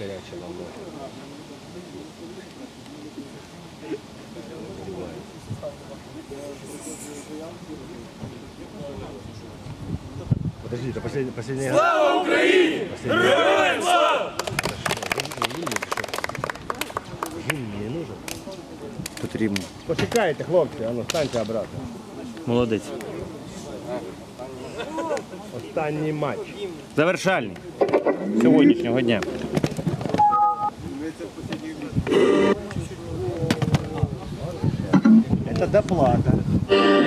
горячая волна. Подожди, это последний, последний Слава Украине! Героям слава! Гимн мне не нужен. Потрібно. Почекайте, хлопці, а ну станьте обратно. Молодець. Останній матч. Завершальний сьогоднішнього дня. Это доплата.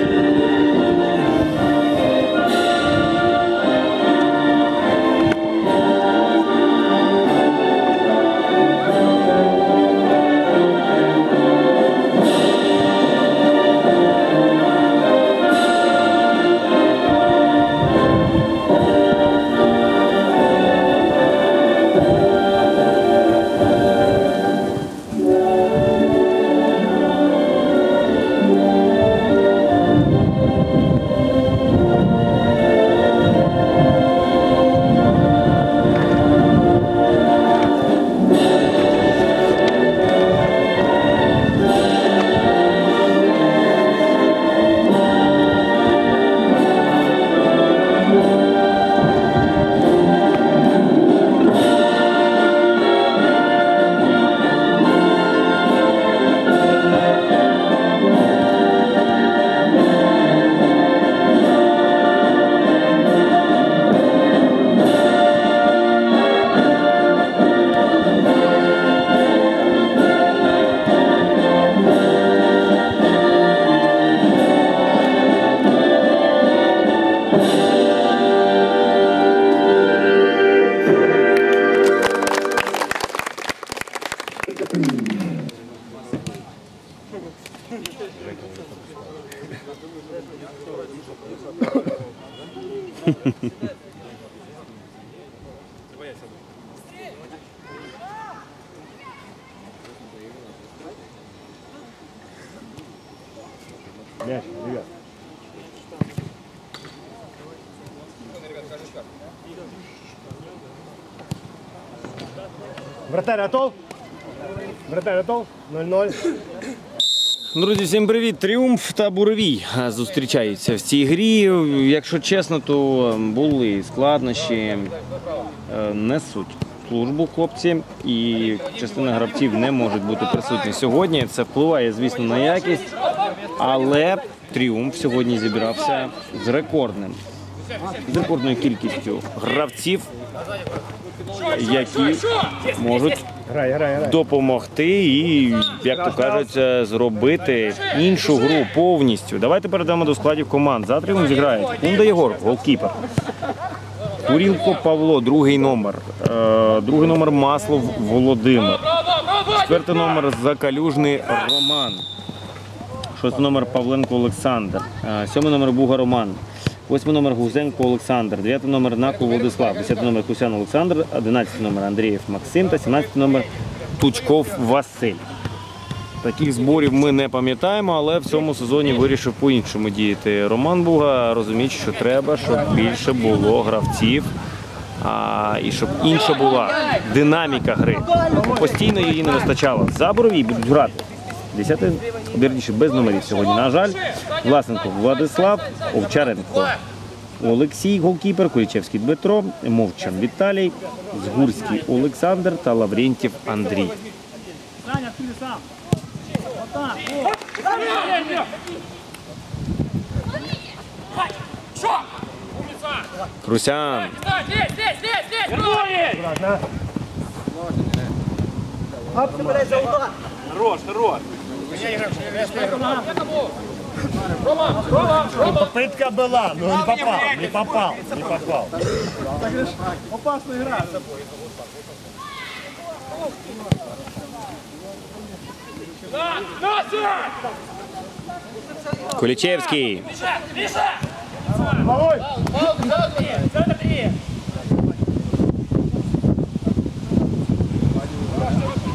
Готов? 0-0. Друзі, всім привіт! Тріумф та Буровій е, зустрічаються в цій грі. Якщо чесно, то були складнощі, е, несуть службу хлопці, і частина гравців не можуть бути присутні сьогодні. Це впливає, звісно, на якість, але тріумф сьогодні зібрався з рекордним, з рекордною кількістю гравців, які можуть. Допомогти і, як то кажуть, зробити іншу гру повністю. Давайте перейдемо до складів команд. За тріумф зіграють Кунда Єгор, голкіпер. Турілко Павло, другий номер. Е, Другий номер Маслов Володимир. Четвертий номер Закалюжний Роман. Шостий номер Павленко Олександр. Е, Сьомий номер Буга Роман. Восьмий номер Гузенко Олександр. Дев'ятий номер Наков Владислав. Десятий номер Кусян Олександр. Одинадцятий номер Андрієв Максим та сімнадцятий номер Тучков Василь. Таких зборів ми не пам'ятаємо, але в цьому сезоні вирішив по-іншому діяти. Роман Буга розуміє, що треба, щоб більше було гравців. А, і щоб інша була динаміка гри. Постійно її не вистачало. За Боровій будуть грати. Десятий, вірніше, без номерів сьогодні. На жаль, Власенко Владислав, Овчаренко Олексій, голкіпер, Кулічевський Дмитро, Мовчан Віталій, Згурський Олександр та Лаврентів Андрій. Крусян. Здесь, здесь, здесь, здесь! Аккуратно. Попытка была, но не попал, не попал, не попал. Да, Настя! Кулічевський. Миша, Миша! Головой. Палку, палку, центр три!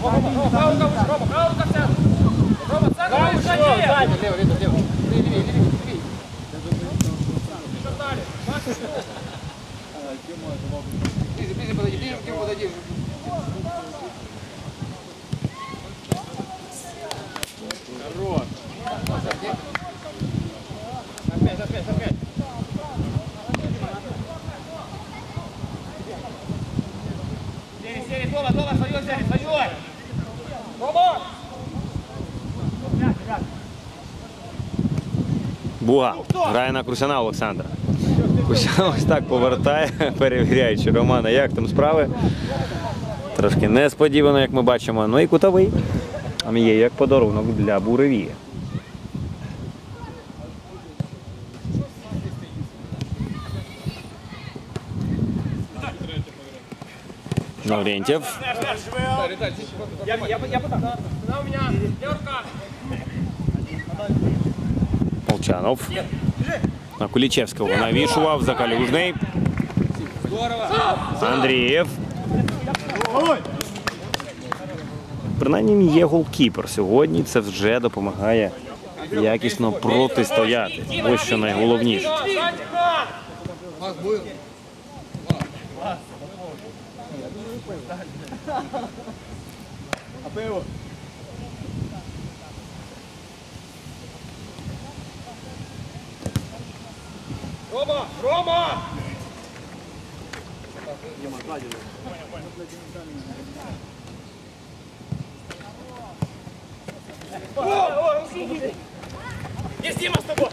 Рома, палка, Рома, палка, центр! Рома, центр, сзади! Лево, лево, лево! Леви, леви, леви, леви! Миша, встали! Ближе, ближе подойди, ближе к нему подойди. взяли, Тома, Тома, свое взяли, свое! Тома! Буга грає на Крусяна Олександра. Крусян ось так повертає, перевіряючи Романа, як там справи. Трошки несподівано, як ми бачимо. Ну і кутовий. Там є як подарунок для буревія. Лаврентьев. Я, я, я потом. Она у меня, я рука. Молчанов. На Кулічевського навішував, закалюжний. Андрієв. Принаймні є голкіпер сьогодні. Це вже допомагає якісно протистояти. Ось що найголовніше. Сантика! Рома! Рома! О, о, руки! Есть Дима с тобой!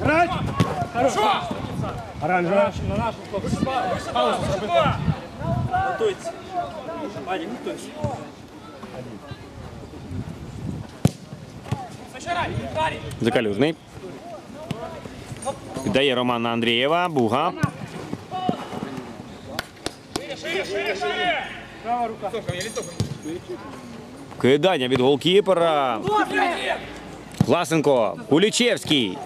Грать! Хорошо! Оранжевая. Сюда! Сначала, парень! Закалюжний. Віддає Роман на Андрієва. Буга. Шире, шире, шире! Права рука. Листовка, мне листовка. Кидання від голкіпера. Власенко. Кулічевський.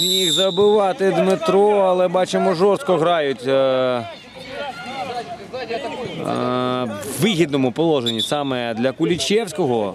Міг забивати Дмитро, але бачимо, жорстко грають. е, е, В вигідному положенні саме для Кулічевського.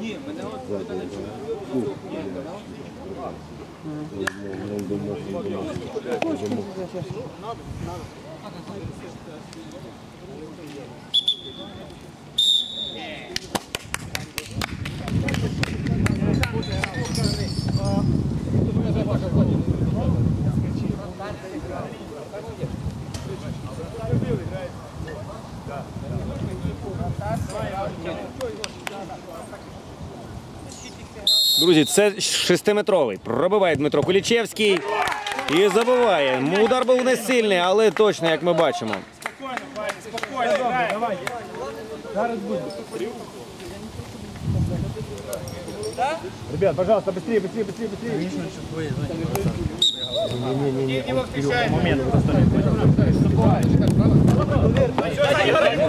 Ні, мене от не чують. Ротация, Друзі, це шестиметровий. Пробиває Дмитро Кулічевський і забиває. Удар був не сильний, але точно, як ми бачимо. Спокойно, играй. Ребят, пожалуйста, быстрее, быстрее, быстрее, быстрее. Его встречает.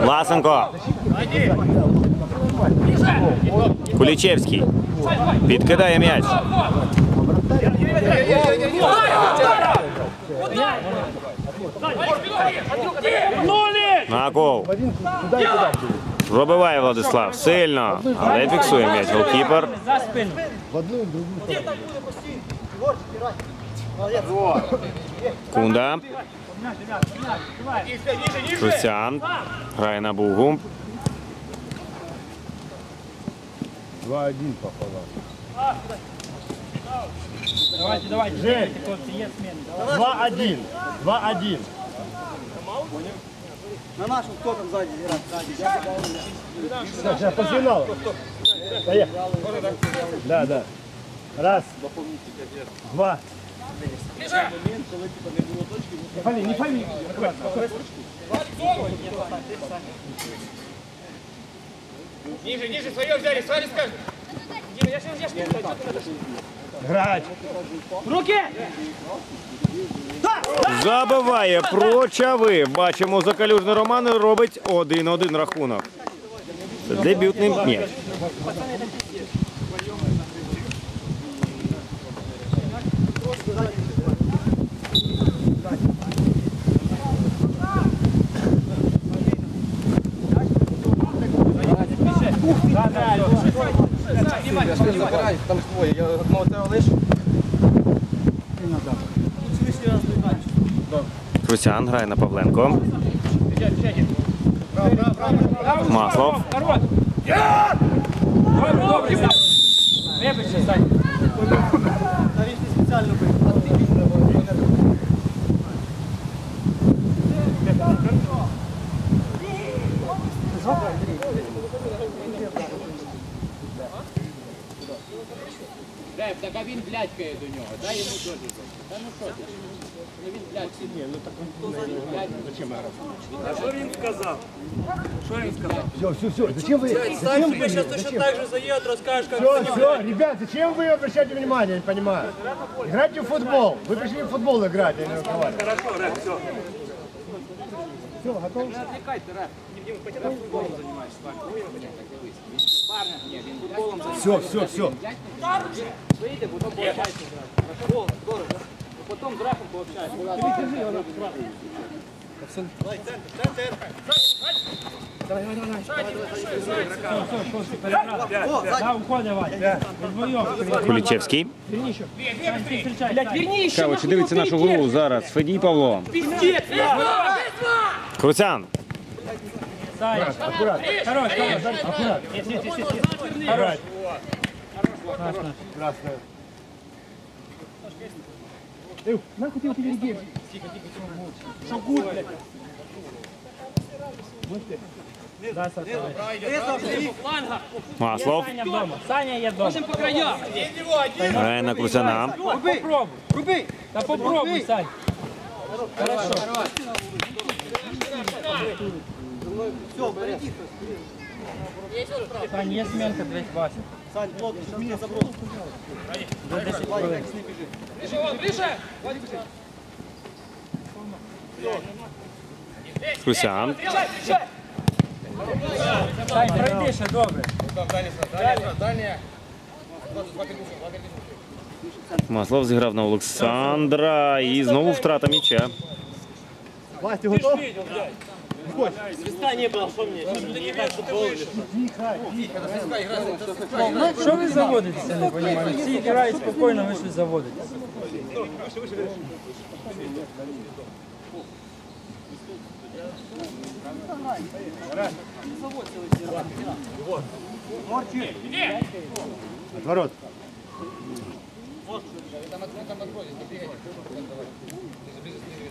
Власенко. Кулічевський. Підкидає м'яч. На гол. Пробиває Владислав. Сильно. Але фіксує м'яч. Голкіпер. Кунда. Крустян. Грає на бугу. 2-1 походу. Давайте, давайте, давайте, хлопці, є зміни. 2-1. 2-1. На нашу хто там ззаді грає? Так, сейчас по финалу. Поехали. Да, да. Раз. Два. Не фами, не фами. Ниже, ниже, свое взяли, свали скажем. Дима, я сейчас, я сейчас. Руки! Забиває прочави. Бачимо, закалюжний Роман робить 1-1 рахунок. Це дебютний м'яч. Там своє. Я одного тебе лишу. Крусян грає на Павленко. Маслов. Добре, Добре, Вибачте, Сань. Вибачте, спеціально Дай, блядькає до нього, дай йому теж. Та ну що ти? Ну він блядькає. Ні, ну так А що він сказав? Що він сказав? Все, все, все. Зачем вы? Зачем вы? Сейчас точно так же заедет, расскажешь, как Все, все, ребят, зачем вы обращаете внимание, я не понимаю. Играйте в футбол. Вы пришли в футбол играть, а не разговаривать. Хорошо, Рэп, все. Все, готов? Отвлекай-то, Раф. Ти футболом займаєшся, парня, ні, він футболом Все, все, все. вийде, потім пообщається зразу. Здорово. Потім з Рафом пообщається. Да, уходи, Вань. Вдвоем. Кулічевський. Цікаво, чи дивиться нашу гру зараз Федій Павло. Пиздец, Крусян. Сань. Аккуратно. Хорош, хорош. Аккуратно. Есть, есть, есть, есть. Хорош. Красный. Красная. Да, Саша. Маслов. Саня дома. Саня є дома. По краям. Грає на Крусяна. Попробуй. Руби! Да попробуй, Сань. Хорошо. Сань, є сменка, дивись, Вася. Ближе, Вон, ближе. Крусян. Встречай, встречай. Сань, пройди ще добре. Маслов зіграв на Олександра і знову втрата м'яча. Вась, ты готов? Що ви заводитеся, не розумію? Всі грають спокійно, ви щось заводитеся. Отворот.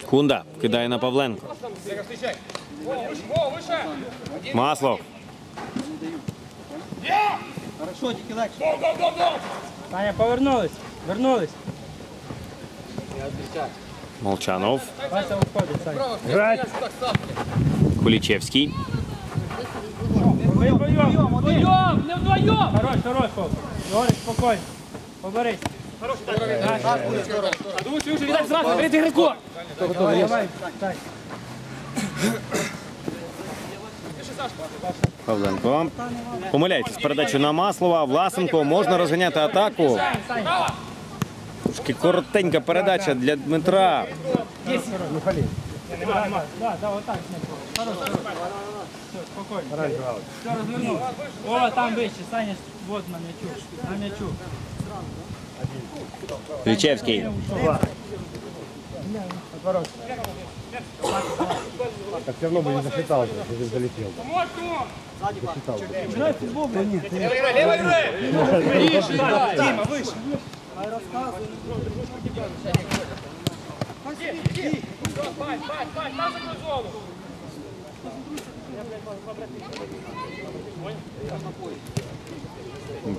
Хунда кидає на Павленко. О, выше. Маслов. Хорошо, тільки легше. Го, го, го, го. Саня, повернулись, вернулись. Молчанов. Вася уходить, Саня. Играть. Кулічевський. Ви вдвоєм. Вдвоем, не вдвоем. Хорош, хорош, хлоп. Говори, спокійно. Поберись. Думаю, что уже видать сразу перед игроком. Давай, давай, так. Павленко. Помиляється з передачею на Маслова. Власенко можна розганяти атаку. Трошки коротенька передача для Дмитра. О, там вище, Саня, вот на мячу. На мячу. Кулічевський. Так все равно бы не засчитал, если бы залетел. Пать, пать, пать, на закрой зону.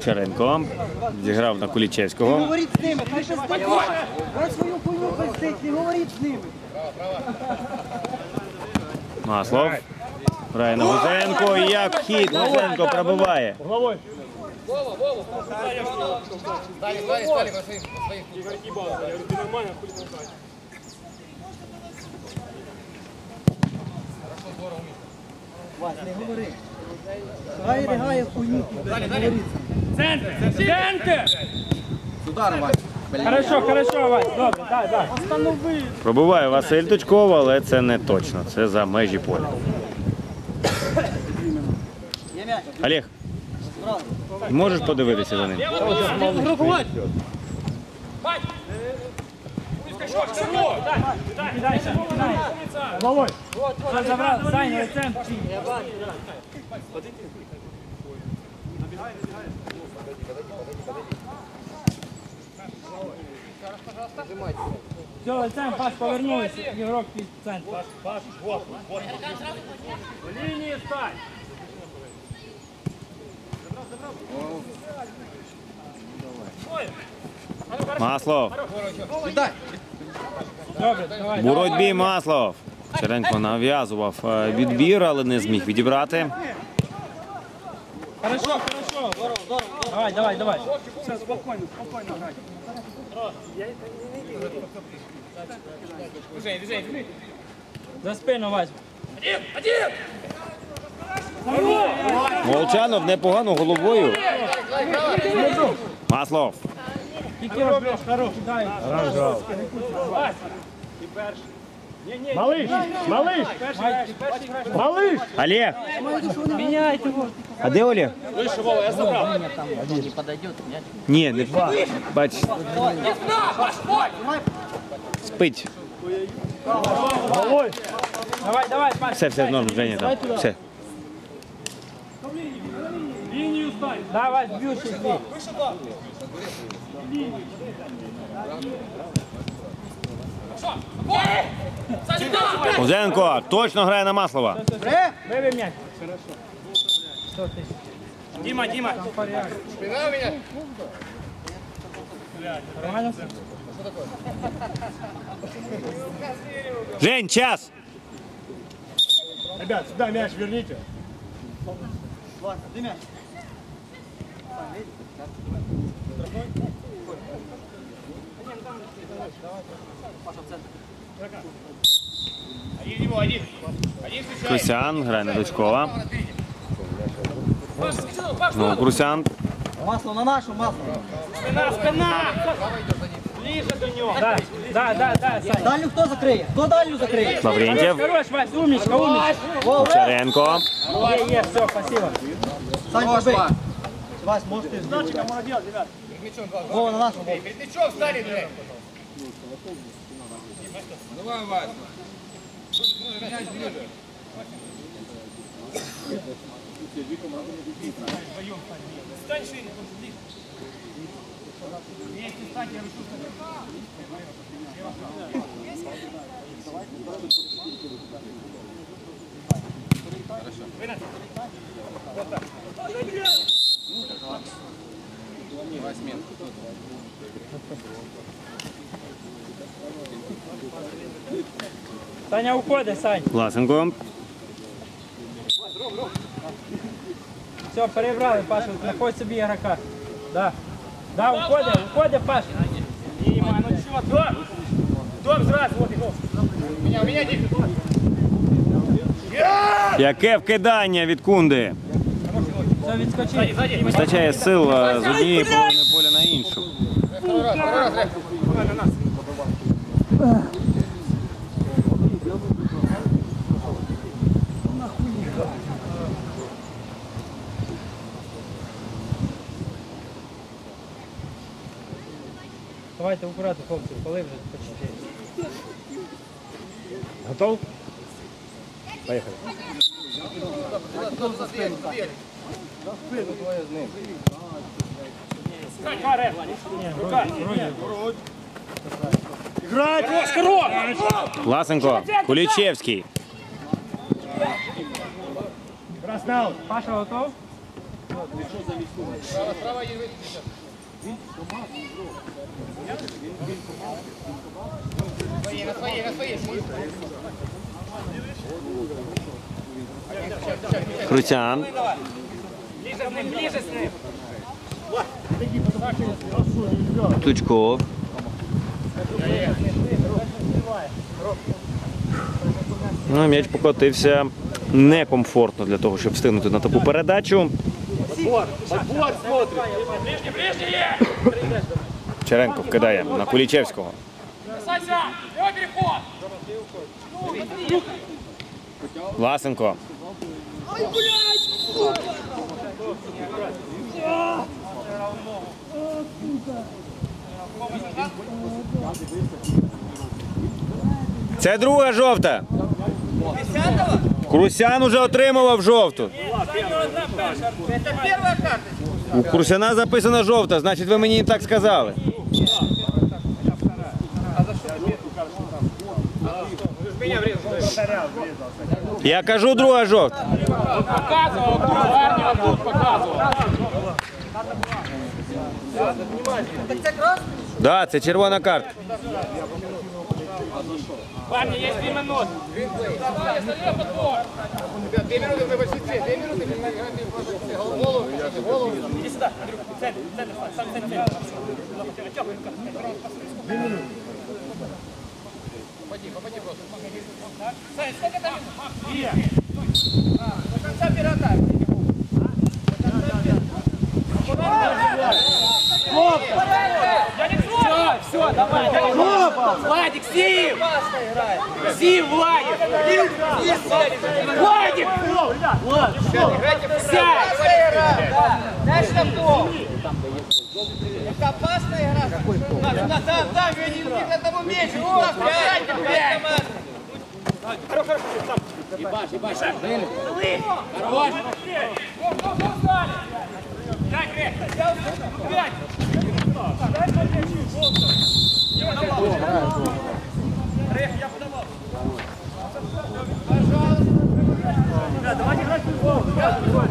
Черенко зіграв на Кулічевського. Говоріть з ними, хай ще стоїть. Ось свою хуйню пиздить, не говоріть з ними. Маслов. Грає на Гузенко. Як хід Гузенко пробиває. Головой. Вась, не говори. Хай ригає хуйню. Центр, центр. Хорошо, хорошо, Вась, добре, да, да. Пробиває Василь Точков, але це не точно. Це за межі поля. Олег. Можеш подивитися за ним? Бать! Скачок, Сергій! Кидайся, кидайся. Головой. Все забрав, Саня, лицем. Все, лицем, пас, повернулись. Ігрок під центр. Пас, пас, Лінії стань! Маслов. В боротьбі Маслов. Черенко нав'язував е, відбір, але не зміг відібрати. Хорошо, хорошо. Давай, давай, давай. Все, спокойно, спокойно грай. За спину возьми. Один! Один! Молчанов непогано головою. Маслов. Тільки розбив, хорош, кидай. Малыш, малыш, Май, ти перший граєш. малыш. Олег. Міняйте його. А де Олег? Ні, не бач. Спить. Головой. Давай, давай, Паш. Все, все норм, Женя там. Все. Давай, б'ючий бій. Кузенко точно грає на Маслова. Вибив м'яч. Що ти? Діма, Діма. Там порядок. Нормально все? Жень, час. Ребят, сюда мяч верните. Один его, один! Один встречай! Крусян грає на Дочкова. Знову Крусян. Масло на нашу, масло. Спина, спина! Ближе до нього. Да, да, да, да, Сань. Дальню хто закриє? Хто дальню закриє? Лаврентьєв. Хорош, Вась, умничка, умничка. Черенко. Є, є, все, спасибо. Сань, побий. Вась, можеш ти? Вова, на нашу. Перед мячом встали, блядь! Стань шире, ближе. Вместе стать, я рушу. Саня, уходи, Сань. Власенко. Все, перебрали, Паша, знаходь собі ігрока. Да. Да, уходи, уходи, Паша. Діма, ну що, доп? Доп зразу, от його. Меня, меня, Дик! Яке вкидання від Кунди. Все, відскочи. Вистачає сил е, з однієї половини поля на іншу. Второй раз, второй раз, блядь! Давайте акуратно, хлопці, коли вже по 4. Готов? Поехали. Играть! Власенко. Кулічевський. Красный аут. Паша готов? На на! Крутян. Ближе з ним, ближе з ним. Тучков. Ну, м'яч покотився некомфортно для того, щоб встигнути на таку передачу. Черенко вкидає на Кулічевського. Власенко. Це друга жовта. Крусян уже отримував жовту. У Крусяна записана жовта, значить ви мені так сказали. Я кажу друга жовта. Показував, парня тут показував. Да, це червона картка. Парні, є дві минути. Две минуты на большинстве, две минуты на голову, голову. Іди сюди, Андрюха, центр, центр, сам центр, центр. Тьома, Сань, сколько там? Є. До конца переатаки. Все, все, давай. Владик, Сив! Сив, Владик! Владик! Сядь! Опасная игра. Да. Знаешь, на пол. Это опасная игра. Надо, надо, там, там, я не не к одному мячу. О, пять, пять команд. Ебаш, ебаш. Хорош. Дай, Грех! Пять! Грех, я подавал. Жовта для Власенко. Зараз була.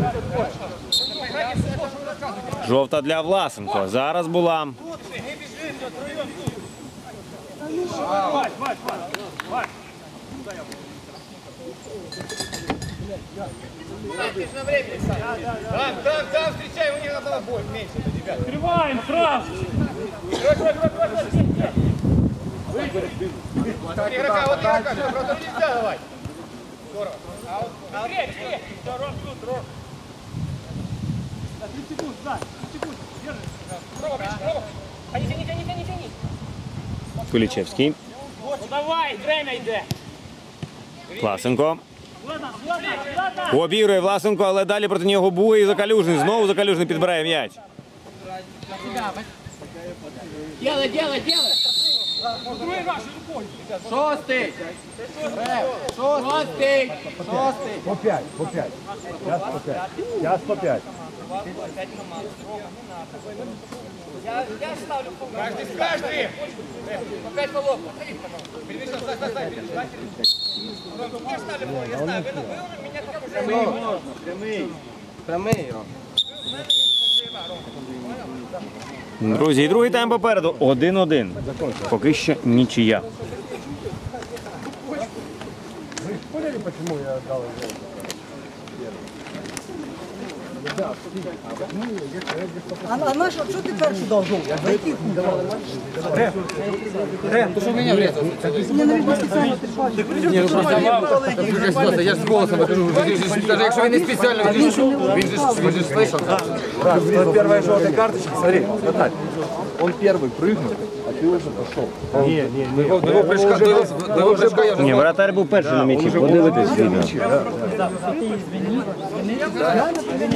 Ты же на времени, Сань. Там, там, там встречай, у них одного боль меньше, ребят. Открываем сразу! Вот игрока, вот игрока, что, просто нельзя давать. Грех, Грех! Все, Ром, тут, Ром. Тяни, тяни, тяни, тяни, тяни. Кулічевський. Ну давай, время йде. Власенко. Обігрує Власенко, але далі проти нього Буга і Закалюжний. Знову Закалюжний підбирає м'яч. Делай, делай, делай. Шостий. Шостий. Шостий. По пять, по пять. Сейчас по пять. По пять Я, я ставлю пол. Каждый с каждым. По пять голов. Перемешай, стой, стой, стой, перемешай. Я ставлю пол, я ставлю. Вы, вы меня как уже Друзі, і другий тайм попереду. 1-1. Поки що нічия. Поняли, почему я отдал его? А, а наш, що ти перший должен? За який хуй спеціально ти бачиш. Ні, ну просто Я з голосом кажу, даже якщо він не спеціально, він же він же слышав. Вот первая желтая карточка, смотри, Наталь, он первый прыгнул, а ты уже пошел. Не, не, не. До його прыжка, до його, до його прыжка я вже Ні, вратар був перший на м'ячі. Подивитись відео.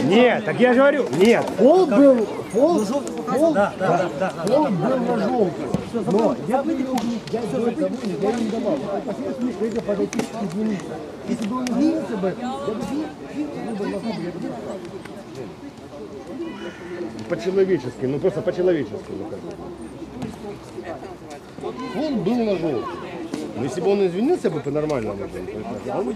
Нет, так я же говорю, нет, пол был, пол, пол, да, да, да, пол был на желтый. Но я бы не я до этого я им давал. А Последний смысл подойти и измениться. Если бы он изменился бы, я бы фиг, выбор на зубы, я бы по-человечески, ну просто по-человечески. ну как. Он был желтый. Но если бы он извинился бы по-нормальному, а он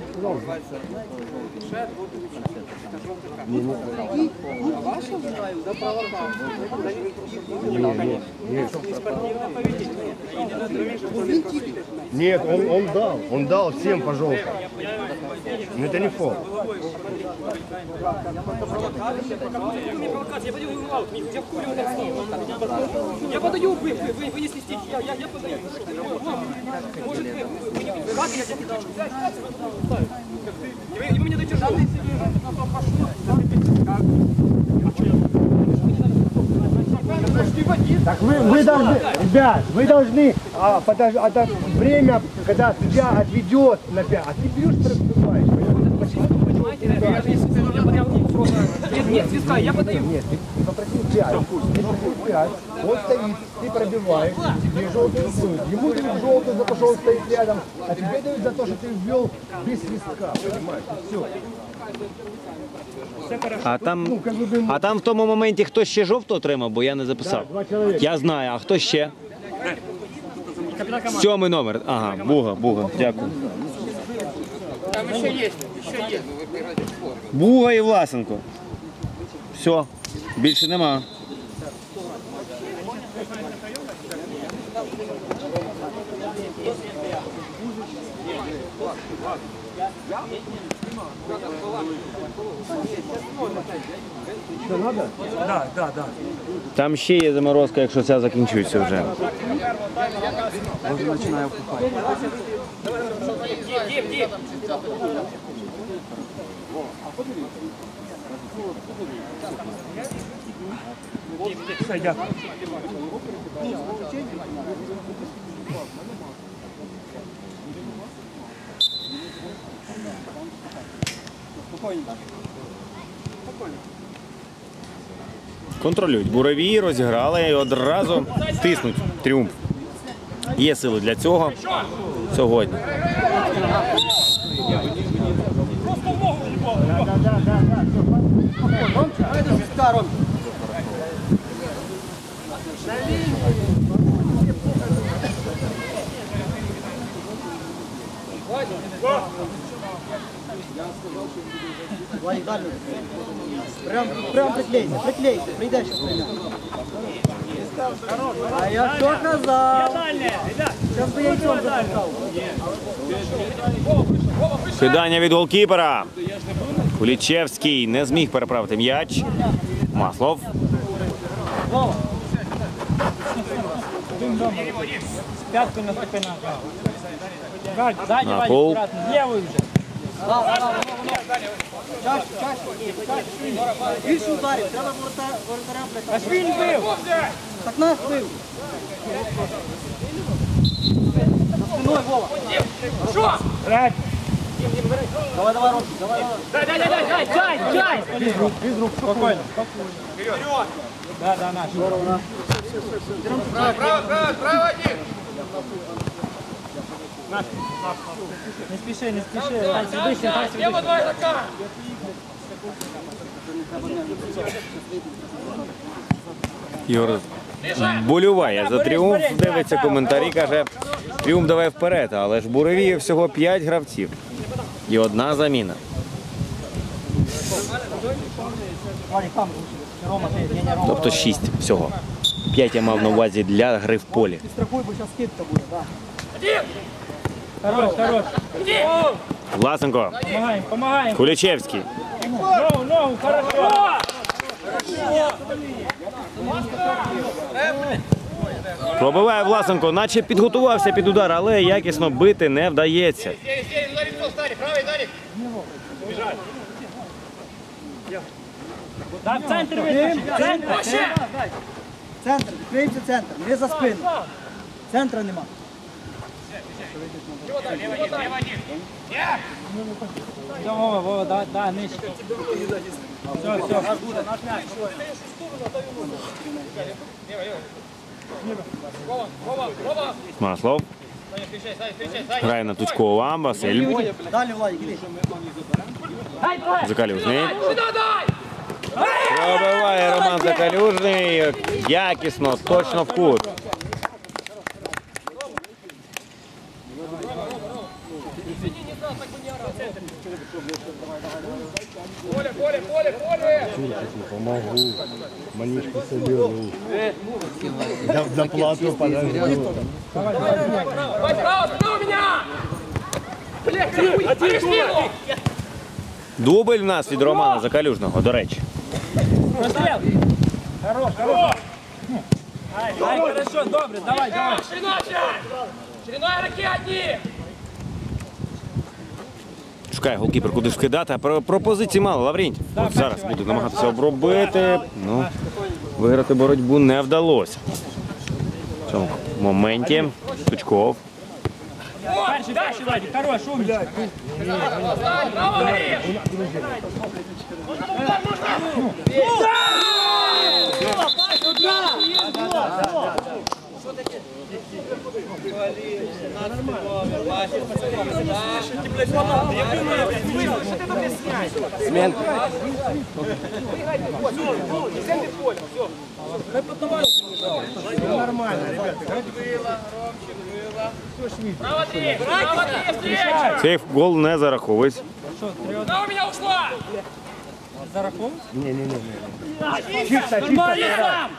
Нет, он, он дал. Он дал всем по желтой. Но это не фол. Я подаю вы, вы, вы, вы не свистите, я, я, я подаю. Может, вы, вы не как я тебе хочу взять? Так вы, вы должны, ребят, вы должны а, подож- а, так, время, когда судья отведет на пять, а ты берешь, понимаешь? Почему? Я просто. Нет, нет, свистка, я подаю. Нет, ты, ты попросил 5. Ты попросил 5. Он стоит, ты пробиваешь, тебе желтый рисуют. Ему дают желтый за то, что он стоит рядом, а тебе дают за то, что ты ввел без свистка, понимаешь? Все. А там, Ну, как бы, блин, а там в тому моменті хто ще жовту отримав, бо я не записав. два человека. Я знаю, а хто ще? Сьомий номер. Ага, Буга, Буга, дякую. Там еще есть, еще есть. Буга і Власенко. Все, більше нема. Да, да, да. Там ще є заморозка, якщо ця закінчується вже. Все, дякую. Контролюють. Бурові розіграли і одразу тиснуть тріумф. Є сили для цього сьогодні. Дальше. Прям, прям приклейся, приклейся, прийде ще прийде. А я що казав? Зараз би яйцом запихав. Кидання від голкіпера. Кулічевський не зміг переправити м'яч. Маслов. Пятку на спина. На пол. Левый уже. Чаще, чаще, чаще. Більше ударів, треба воротаря воротаря. Аж він бив. Так нас бив. За спиною, Вова. Давай, давай, Рокки, давай, давай. Дай, дай, дай, дай, дай, дай, дай. Без рук, спокойно. Да, да, наш. Право, право, право, право один. Не спіши, не. Дай сюди, ще, дай сюди. Лево два игрока. Ігор болюває за тріумф, дивиться коментарі, каже, тріумф давай вперед, але ж Буровіє всього 5 гравців. І одна заміна. Тобто 6 всього. 5 я мав на увазі для гри в полі. Страхуй, бо зараз скидка буде, да. Хорош, хорош. Власенко, Помагаємо, помагаємо. Кулічевський. Ногу, ногу, хорошо. Пробиває Власенко, наче підготувався під удар, але якісно бити не вдається. Да, в центр вискочи, центр. Центр, відкриємося центр, не за спину. Центра нема. Все, Вова, Вова, да, да, нижче. Все, все. Маслов. Грає на Тучкову Ламба, Сельм. Закалюжний. Пробиває Роман Закалюжний. Якісно, точно в кут. Поле, поле, поле, поле. Помогу. Манишку соберу. За- Заплату подожду. Давай право, спина у меня. Блядь. Дубль в нас від Романа Закалюжного, до речі. Хорош, хорош. Ай, ай, хорошо, добре, давай, давай. Ширина, Ширина игроки одни. Шукає голкіпер куди ж кидати, а про- пропозицій мало. Лаврентів. От зараз буде намагатися обробити. Ну, виграти боротьбу не вдалося. В цьому моменті Тучков. Перший, перший, Владик, хорош, умничка. Браво, Гриш! Браво, Андрей! Браво, Андрей, встреча! Цей гол не зараховується. Браво, меня ушла! Нормально сам.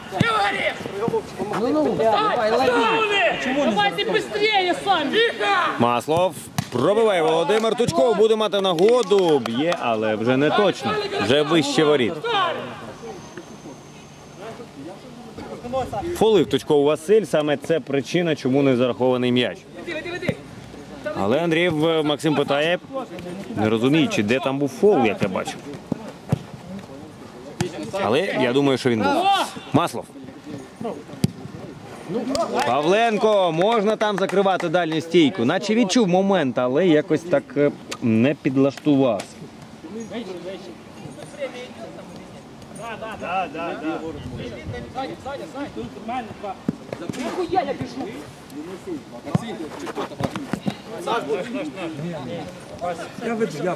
Лево, Гриш! Давайте быстрее сами. Маслов пробиває Володимир Тучков. Буде мати нагоду. Б'є, але вже не точно. Вже вище воріт. Фолив Тучков Василь. Саме це причина, чому не зарахований м'яч. Але Андрієв е, Максим питає, не розуміючи, де там був фол, як я бачив. Але я думаю, що він був. Маслов. Павленко, можна там закривати дальню стійку. Наче відчув момент, але якось так е, не підлаштувався. Нормально, два. Я пишу.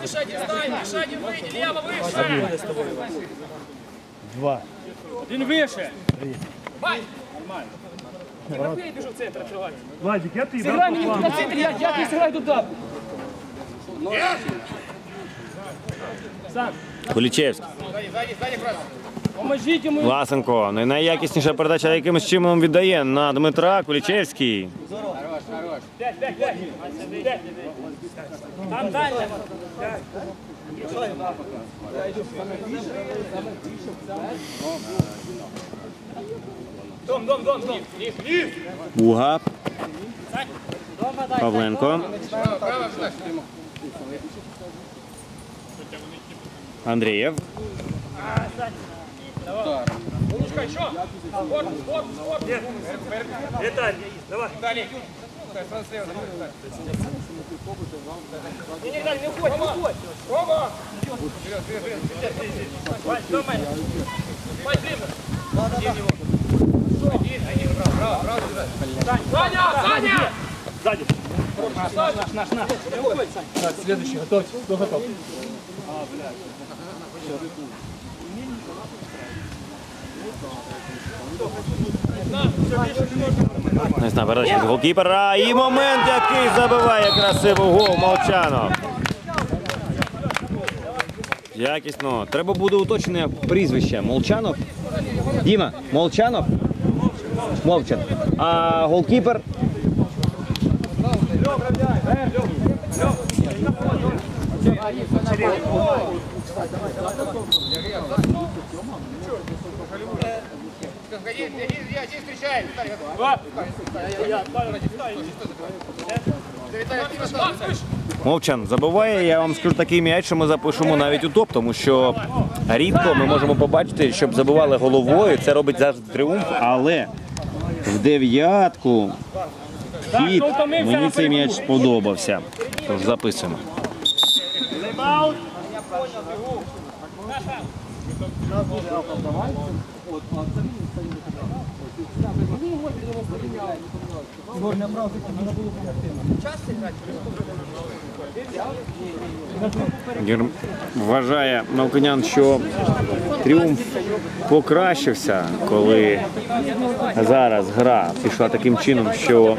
Мишадин, встань! Мишадин, выйди! Лево, выше! Два. Один выше. Вань! Тимофей бежу в центр открывать. Владик, я ты Сыграй мне на центре, я, я не сыграю туда. Кулічевський. Сзади, сзади, сзади, брат! Поможите ему. Власенко. Не найякісніша передача якимось чином віддає на Дмитра Кулічевський. Пять, пять, пять. Пять. Там дальше. Дом, дом, дом, дом. Буга. Павленко. Андрієв. Умничка, еще! Спорт, спорт, спорт! Виталий, давай. Далее! Сразу слева, Не, не, не уходь, не уходь. Рома! Пать ближе. Саня, Саня! Сзади. Наш, наш, наш. Не уходь, Сань. Следующий, готовь. Кто готов? Не знаю, передача від голкіпера. І момент, який забиває красивий гол Молчанов. Якісно. Треба буде уточнення прізвища. Молчанов. Діма, Молчанов. Мовчан. А голкіпер. Иди, здесь! Мовчан забиває. Я вам скажу такий м'яч, що ми запишемо навіть у топ, тому що рідко ми можемо побачити, щоб забивали головою. Це робить завжди тріумф, але в дев'ятку хід мені цей м'яч сподобався. Тож записуємо. Гер- Вважає Навконян, що тріумф покращився, коли зараз гра пішла таким чином, що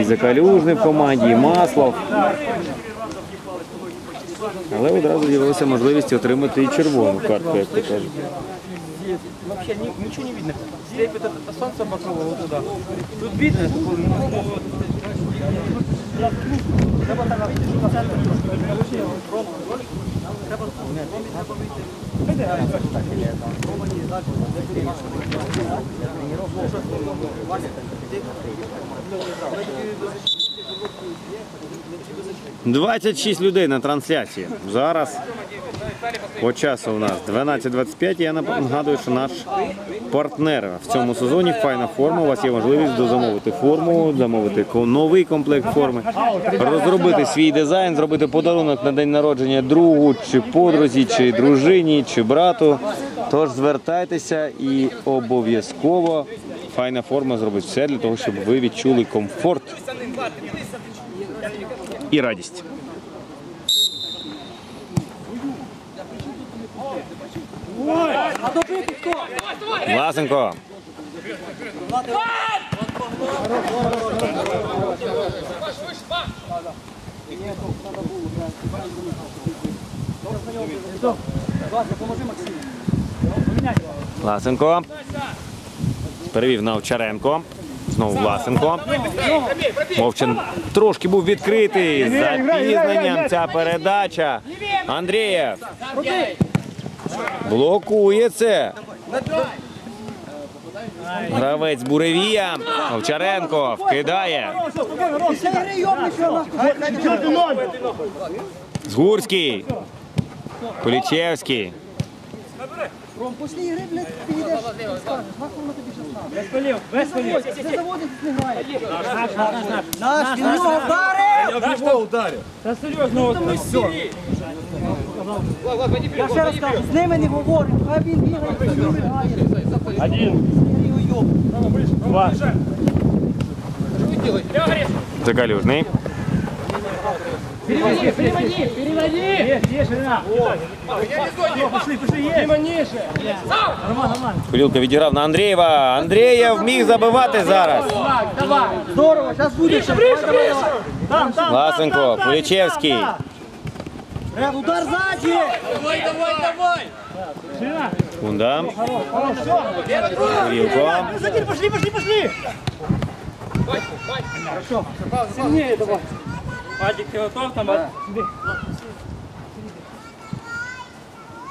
і Закалюжний в команді, і Маслов. Але одразу з'явилася можливість отримати і червону картку, як ти кажеш. Вообще ни- ничего не видно. Слепит это солнце боковое вот туда. Тут видно, такой, ну, вот. Треба 26 людей на трансляції. Зараз По часу у нас 12.25. Я нагадую, що наш партнер в цьому сезоні файна форма. У вас є можливість дозамовити форму, замовити новий комплект форми, розробити свій дизайн, зробити подарунок на день народження другу, чи подрузі, чи дружині, чи брату. Тож звертайтеся і обов'язково файна форма зробить все для того, щоб ви відчули комфорт і радість. Власенко. Власенко. Перевів на Овчаренко. Знову Власенко. Мовчин трошки був відкритий. З запізненням ця передача. Андрієв. Блокує це. Гравець Буревія. Овчаренко вкидає. Згурський. Полічевський. Ром, після гри, блядь, ти йдеш, скажеш, нахуй воно тобі 16. Без полів, без полів. Це заводить, не грає. Наш, наш, наш. Наш, він його вдарив! Я в него ударил. Я ще раз кажу, з ними не говоримо, хай він бігає, хай він грає. Один. Два. Закалюжний. Курілка відіграв на Андрієва. Андрієв міг забивати зараз. Здорово, зараз буде ще. Давай, давай, давай. Власенко, Полічевський. Рев, удар ззаді! Кунда. Курілко. Пошли, пошли, пошли! Сильнее давай. Адік, ти готов там?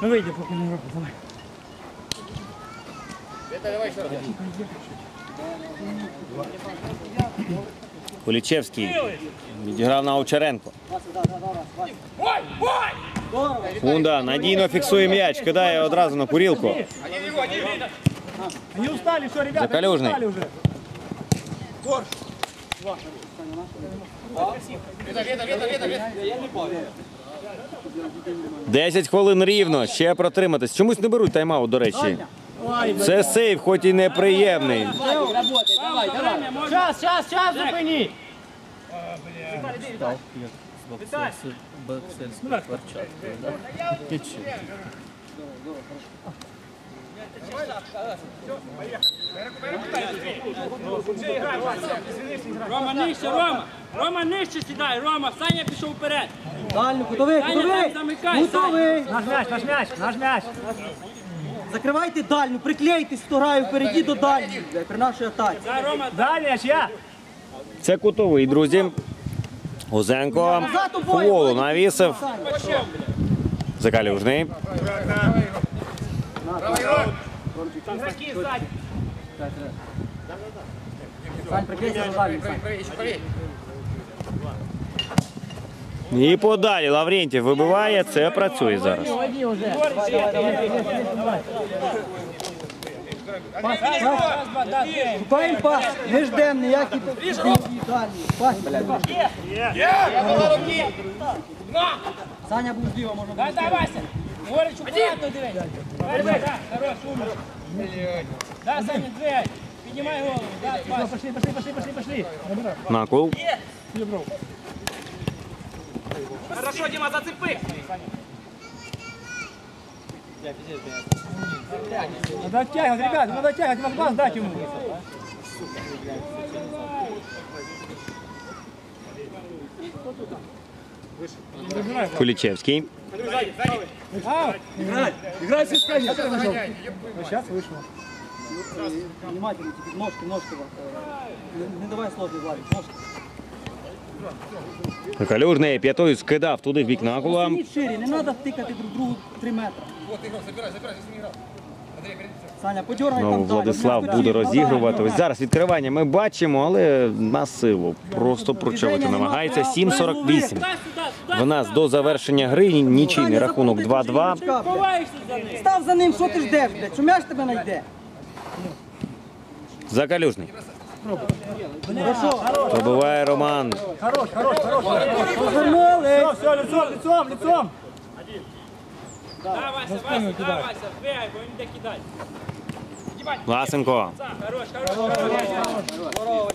Ну вийди, поки не робить, давай. Полічевський. Відіграв на Овчаренко. Фунда надійно фіксує м'яч, кидає одразу на Курілку. Они устали, все, ребята, Закалюжний. устали уже. 10 хвилин рівно, ще протриматись. Чомусь не беруть тайм-аут, до речі. Це сейф, хоч і неприємний. Час, час, час, зупини. Рома, нижче, Рома! Рома, нижче сідай, Рома, Саня пішов вперед. Дальню, готовий, Саня, готовий! там замикай! Наш мяч, наш мяч, наш мяч. Закривайте дальню, приклейтесь, хто грає впереді до дальньої, блядь, при нашій атаці. Дай, Рома, Да, мяч, я. Це кутовий, друзі. Озенко фолу навісив. Закалюжний. Сань, приклейся до дальньої, Сань. І подалі Лаврентів вибиває. Це працює зараз. Пас, ждемо ніякі дальні. Пас, блядь. Саня був зліва, можна дай, Вася. Горич, аккуратно дивись. Давай, давай, хорош, умер. Да, Саня, двигай. Піднімай голову, да, Вася. Пошли, пошли, пошли, пошли, пошли. Накол. Хорошо, Дима, зацепи. Надо оттягивать, ребята, надо оттягивать, надо глаз дать ему. Кулічевський. Играй, свистка, Сейчас вышло. Внимательно, тільки ножки, ножки. Не, не давай сложний Владик, ножки. Закалюжний п'ятою скидав туди в бік накола. Станіть шире, не треба тикати друг другу 3 метри. Вот игрок, забирай, забирай, здесь не играл. Андрей, перед Саня, подергай Знову там далі. Владислав Ну, буде розігрувати. Ось зараз відкривання ми бачимо, але на силу. Просто прочавити намагається 7.48. В нас до завершення гри нічийний рахунок 2-2. Ховаєшся за ним. Став за ним, що ти ждеш, блядь? Що тебе знайде? Закалюжний. Пробиває Роман. Повернули. Все, лицом, лицом, лицом. Давай, Вася, Вася, давай, Вася, бігай, бо він буде кидати. Власенко. Хорош, хорош, хорош.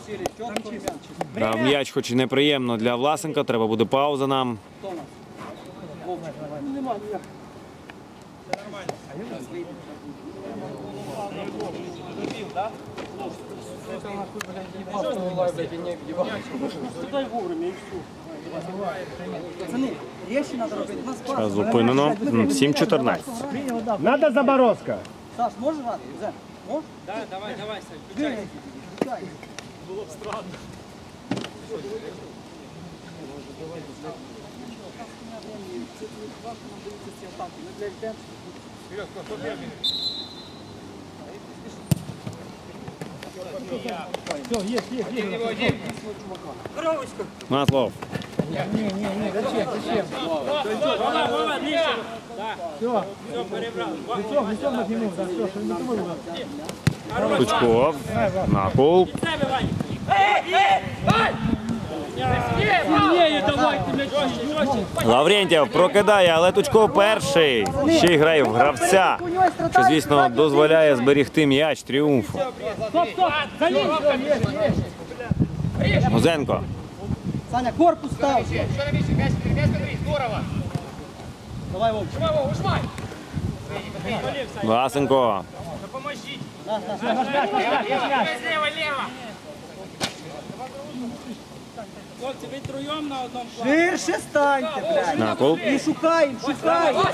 Дав м'яч, хоч і неприємно для Власенка. Треба буде пауза нам. Пацани, ріші треба робити. У нас пас. Час зупинено. М, 7.14. Надо Заборозка. Саш, можеш грати? Зен, можеш? Да, давай, давай, Сань. Двигай. Включай. Маслов. Вова, Вова, нижче. Да. Все, перебрав. Лицом, лицом над нему, да, все, что не думаю. Тучков. Накол. Себе, Ваня. Сильнее давайте, м'яч, жорстче. Лаврентєв прокидає, але Тучков перший. Ще й грає в гравця. Що, звісно, дозволяє зберігти м'яч тріумфу. Музенко. Саня, корпус став. Давай, Вов. Ужимай, Вова, ужимай. Власенко. Поможіть. Слева, лево. Хлопці, ви троєм на одному плані. Ширше станьте, блядь. Накол. І шукаємо, шукаємо.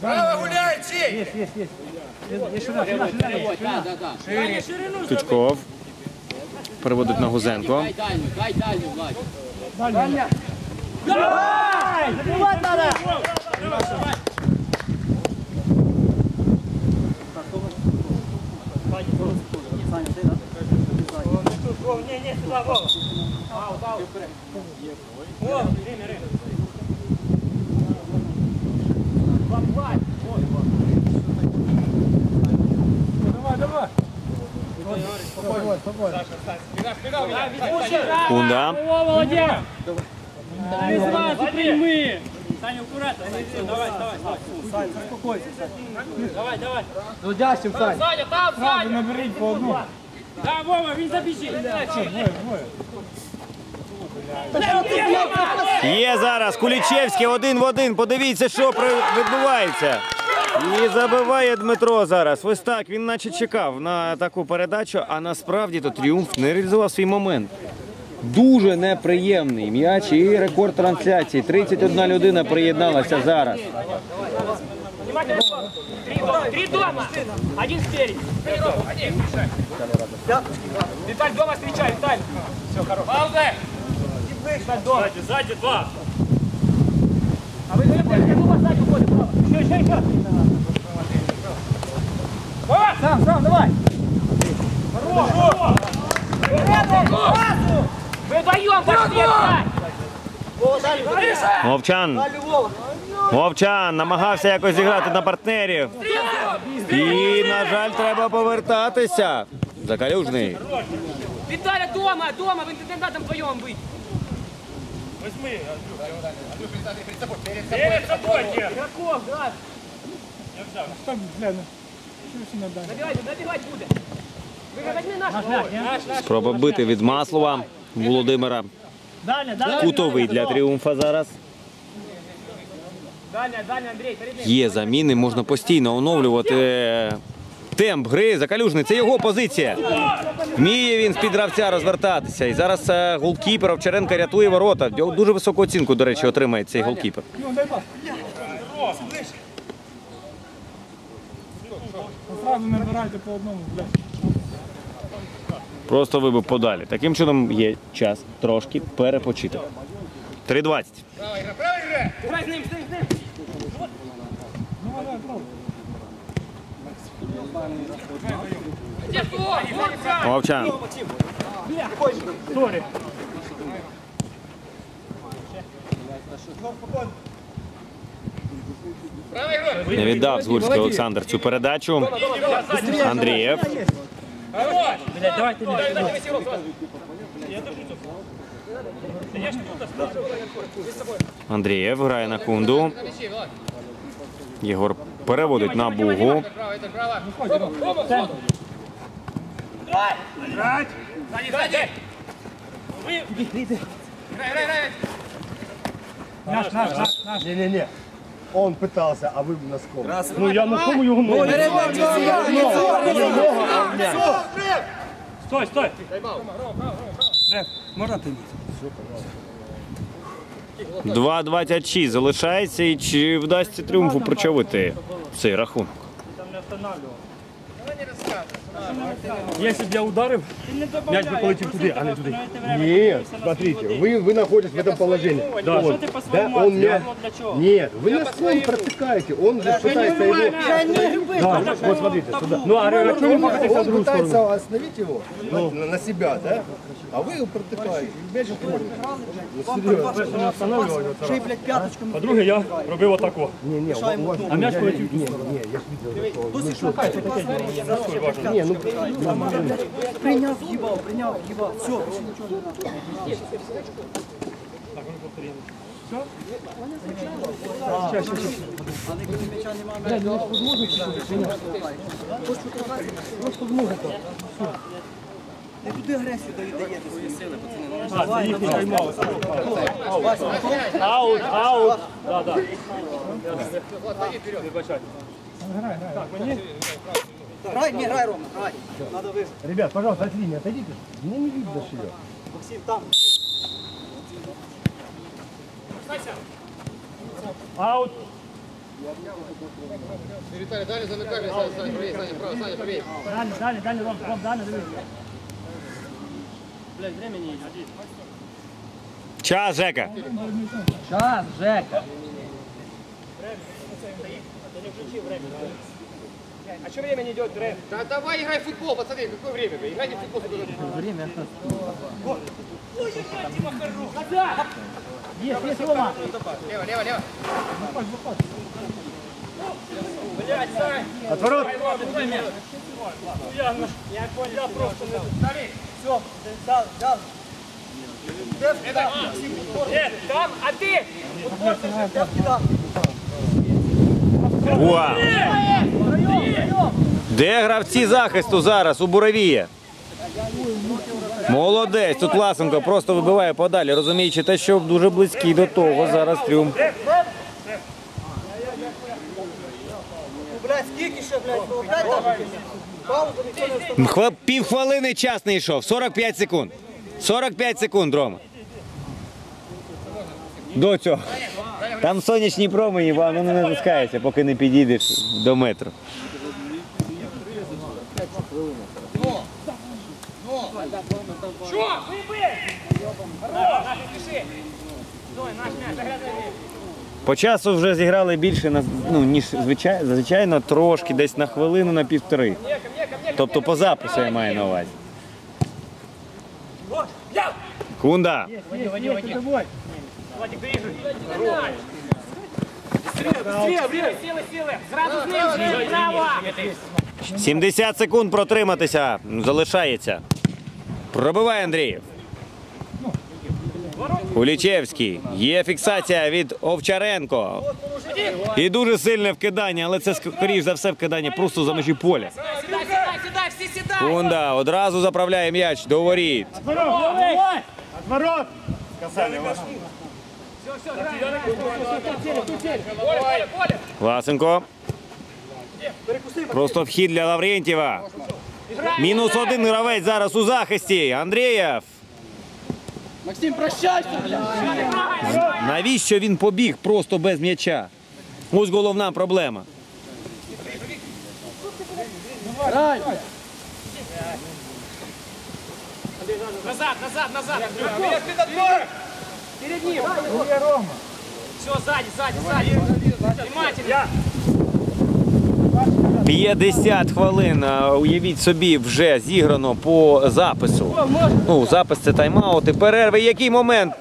Право гуляй, чей. Тучков. Переводить на Гузенко. Дай дальню, дай дальню, Владь. Забивати треба. Саня, ти, да? Кунда. О, молодець. Ти зразу прийми. Саня, акуратно. Саня, Давай, давай, давай. Сань. Давай, давай. Дудящим, Сань. Саня, там, Саня. Наберіть по одну. Да, Вова, він забіжить. Є зараз Кулічевський один в один. Подивіться, що відбувається. І забиває Дмитро зараз. Ось так. Він наче чекав на таку передачу, а насправді то тріумф не реалізував свій момент. Дуже неприємний м'яч і рекорд трансляції. 31 людина приєдналася зараз. Три дома, дома. Один спереди. Виталь дома встречай, Виталь. Пауза. Сзади, сзади два. А вы говорите, дома сзади уходит, право. Еще, еще, еще. Сам, сам, давай. Мы вдвоем пошли играть. Мовчан. Далі Вова. Мовчан намагався якось зіграти на партнерів. І, на жаль, треба повертатися. Закалюжний. Виталя дома, дома, вы не надо вдвоем быть. Перед собой, Игроков, да. Набивать, набивать будет. Вы возьми наш. Наш, наш. Спроба бити від Маслова Володимира. Кутовий для тріумфа зараз. Є заміни, можна постійно оновлювати е, темп гри. Закалюжний це його позиція. Вміє він з-під гравця розвертатися. І зараз е, голкіпер Овчаренка рятує ворота. Дуже високу оцінку, до речі, отримає цей голкіпер. Сразу набирайте по одному, блядь. Просто вибив подалі. Таким чином є час трошки перепочити. 3.20. Право игра, право игра! Грай з ним, з з ним. Мовчан. Не віддав Згурський Олександр цю передачу. Андрієв. Блядь, давайте, Василов сразу. Андрієв грає на кунду. Єгор переводить на бугу. Сзади! Играй, играй, играй! Не-не-не. Он пытался, а вы носком. Ну я носком его ногу. Стой, стой. Можна ти? 2.26 залишається і чи вдасться тріумфу? Прочавити цей рахунок? Якщо б я ударив, м'яч би полетів туди, а не туди. Нет, смотрите, вы, вы находитесь в этом положении. Да, он, да, он меня... Нет, вы носком протыкаете, он же пытается его... Да, вот смотрите, сюда. Ну, а Он, а чому ви он махаєтеся в другу сторону? пытается остановить его на, на себя, да? А вы его протыкаете. и Мяч уходит. Ще й, блядь, п'яточками. По-друге, я робив отако. Не, не, у вас... А м'яч полетів. Не, не, я ж видел, что... Не, ну, Прийняв, їбав, прийняв, їбав. Все, більше нічого не Не туди агресію даєте свої сили, пацани. А, тайм-аут. Аут, аут. Да, да. Вибачайте. Так, мені? Грай, не грай, Рома, грай. Надо виграти. Ребят, пожалуйста, от линии отойдите. Мне не видно ж ее. Максим, там. Аут. Виталий, дали замыкали, Саня, Саня, правее, Саня, право, Саня, правее. Далі, далі, далі, Ром, Ром, далі, дивись. Блядь, времени йде. Час, Жека. Час, Жека. А що время не йде, Реф? Да давай играй в футбол, пацаны, какое время? вы? Играйте в футбол. Время. Є, є, Рома. Лево, лево, лево! Блядь, Сань. Отворот. Я, я понял, я просто не... Все, взял, взял. Нет, там, а ти? Вау! Де гравці захисту зараз у Буравія? Молодець, тут Ласенко просто вибиває подалі, розуміючи те, що дуже близький до того зараз ну, не Хва- Півхвилини час не йшов, 45 секунд. 45 секунд, Рома. До цього. Там сонячні промені, воно не натискається, поки не підійдеш до метру. Выбей! По часу вже зіграли більше, ну, ніж звичайно, звичайно, трошки десь на хвилину, на півтори. Тобто по запису я маю на увазі. Кунда. Владик, доігруй. Сили, сили, сили. Зразу знизу. Право. 70 секунд протриматися. Залишається. Пробиває Андрієв. Кулічевський. Є фіксація від Овчаренко. І дуже сильне вкидання, але це скоріш за все вкидання просто за межі поля. Кунда одразу заправляє м'яч до воріт. Власенко. Просто вхід для Лаврентьєва. Мінус один гравець зараз у захисті. Андрієв. Максим, прощайся. Навіщо він побіг просто без м'яча? Ось головна проблема. Назад, назад, назад. Отбор! Перед ним. Все, сзади, сзади, сзади. Внимательно. 50 хвилин, е, уявіть собі, вже зіграно по запису. Ну, запис це тайм-аут перерви. Який момент?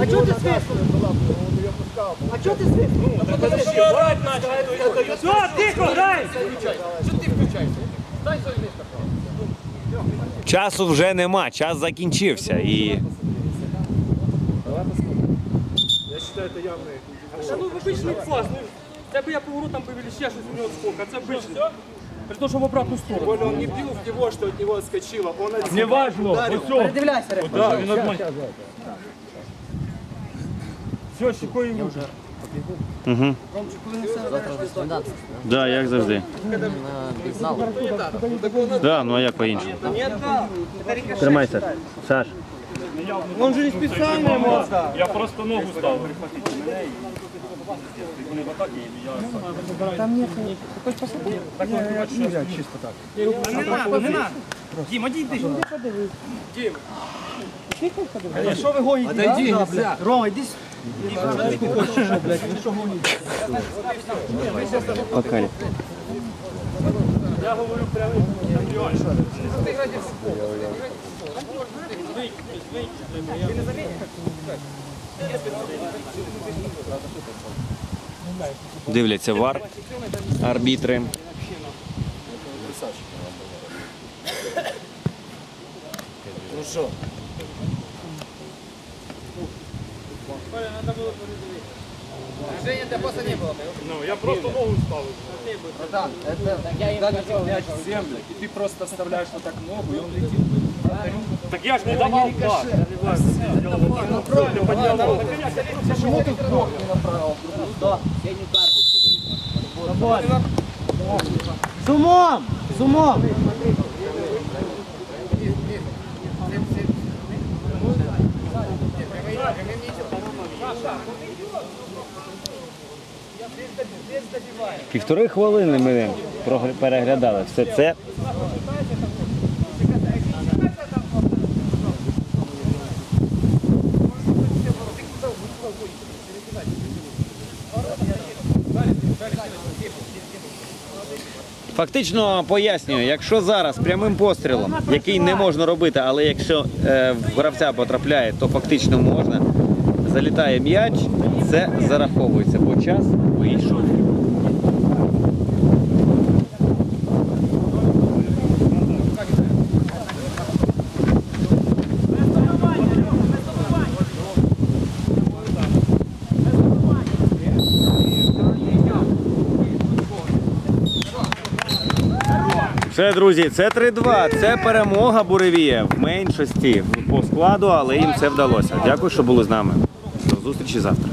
А чого ти свиснув? А чого ти свиснув? Все, тихо, грай. Часу вже нема, час закінчився. І Та ну обичний пас. Ну, в тебе я поворотом повели ще щось у нього скок, а це обичний. При тому, що в обратну сторону. Он не бил в него, что от него отскочило. Он один Не важно, все. Передивляйся, Реф. Да, він одна. Все, щекою вже. Угу. Да, як завжди. Да, ну а як по-іншому? Тримайся. Саш. Он же не специально ему. Я просто ногу ставлю. Не надо, не надо. Дім, один ти. А що ви гоніте? Отойди, нельзя. Рома, іди Покалі. Дивляться вар, арбітри. Женя, тебя просто не было. Ну, я просто ногу ставлю. Дали тебе мяч в землю, и ты просто вставляешь вот так ногу, и он летит. Так я ж не давав удар. Правильно поднял. Почему ты в бок не направил? З умом! З умом! Півтори хвилини ми переглядали все це. Фактично пояснюю, якщо зараз прямим пострілом, який не можна робити, але якщо е, в гравця потрапляє, то фактично можна. Залітає м'яч, це зараховується, час вийшов. Все, друзі, це 3-2. Це перемога Буревія в меншості по складу, але їм це вдалося. Дякую, що були з нами. До зустрічі завтра.